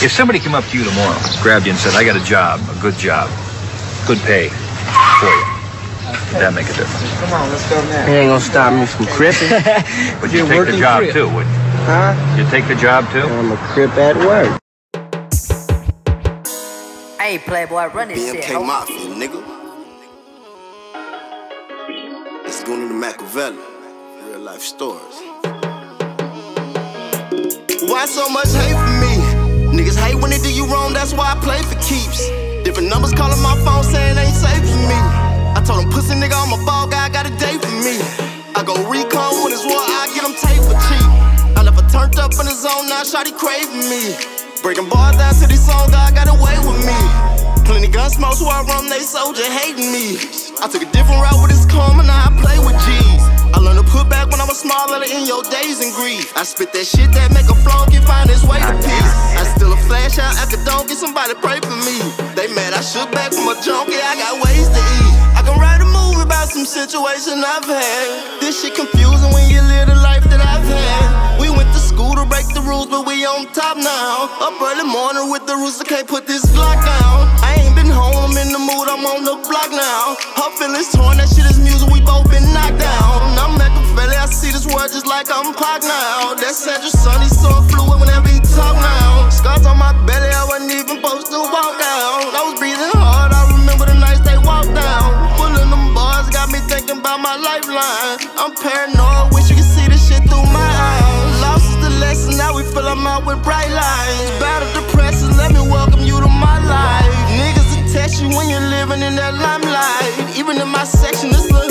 If somebody came up to you tomorrow, grabbed you and said, I got a job, a good job, good pay for you, would that make a difference? Come on, let's go now. It ain't gonna stop me from cripping. Would you You're take the job crip. too, wouldn't you? huh? You take the job too? I'm a crip at work. Hey, Playboy, run this shit. BMK ho. Mafia, nigga. It's going to the Machiavelli. Real life stories. Why so much hate for me? Niggas hate when they do you wrong, that's why I play for keeps. Different numbers calling my phone saying ain't safe for me. I told them, pussy nigga, I'm a ball guy, got a date for me. I go recon when it's war, I get them tape for cheap. I never turned up in the zone, now shawty craving me. Breaking bars down to these songs, God got away with me. Plenty gun smokes where I run, they soldier hating me. I took a different route with this calm now I play with G's. I learned to put back when I was small, let it in your days and grief. I spit that shit that make a flow can find its way to peace. I still a flash out, I could don't get somebody pray for me. They mad I shook back from a junkie, I got ways to eat. I can write a movie about some situation I've had. This shit confusing when you live the life that I've had. We went to school to break the rules, but we on top now. Up early morning with the rooster, can't put this block down. I ain't been home, I'm in the mood, I'm on the block now. Her feelings torn, that shit is music, central sun, so fluid when I be talking out. Scars on my belly, I wasn't even supposed to walk out. I was breathing hard, I remember the nights they walked down. Pulling them bars got me thinking about my lifeline. I'm paranoid, wish you could see this shit through my eyes. Lost is the lesson, now we fill them out with bright lights. Battle depression, let me welcome you to my life. Niggas will you when you're living in that limelight. Even in my section, this. looking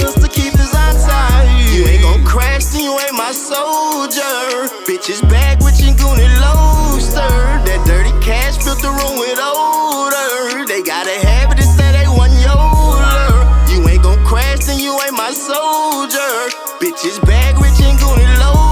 soldier. Bitches back with Chingoon and Lobster. That dirty cash filled the room with odor. They got a habit to say they want yoler. You ain't gon' crash, then you ain't my soldier. Bitches back with Chingoon and Lobster.